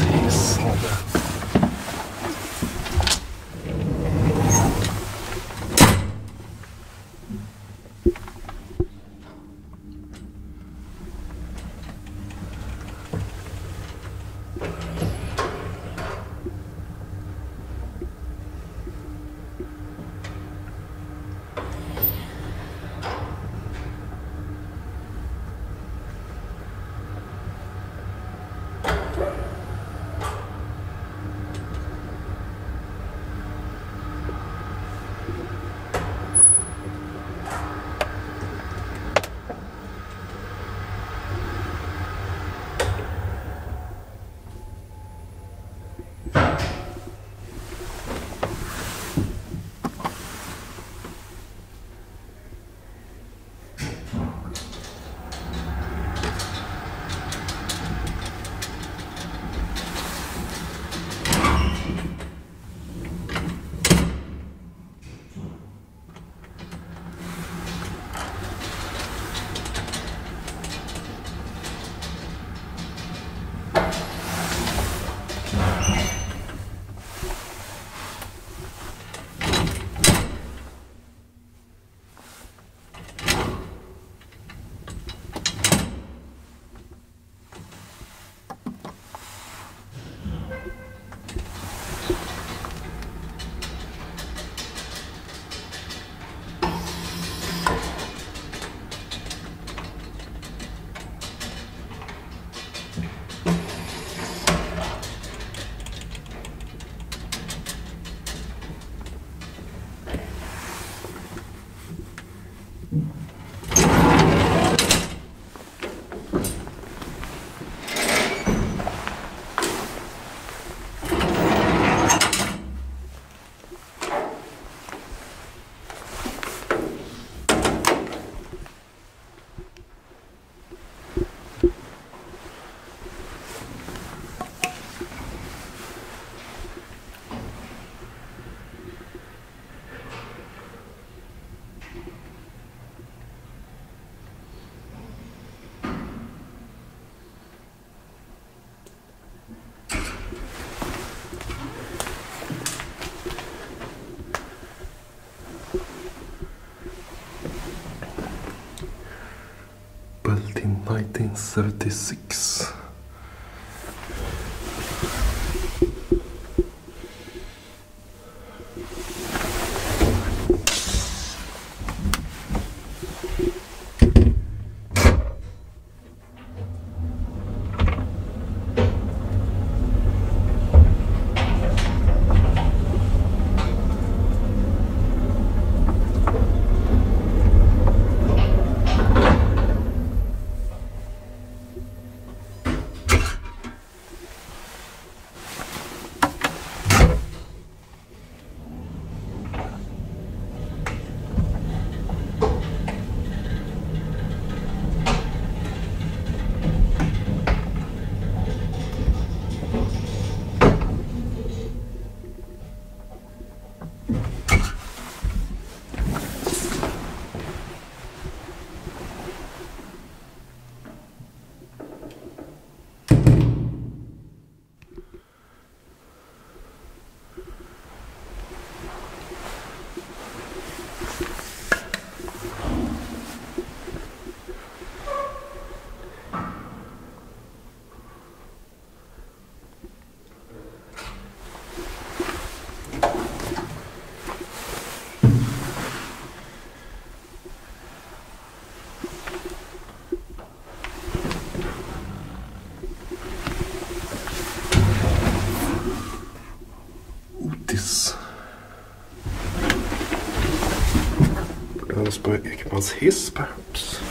累死了。Mm-hmm. built in 1936. Plans it was his perhaps.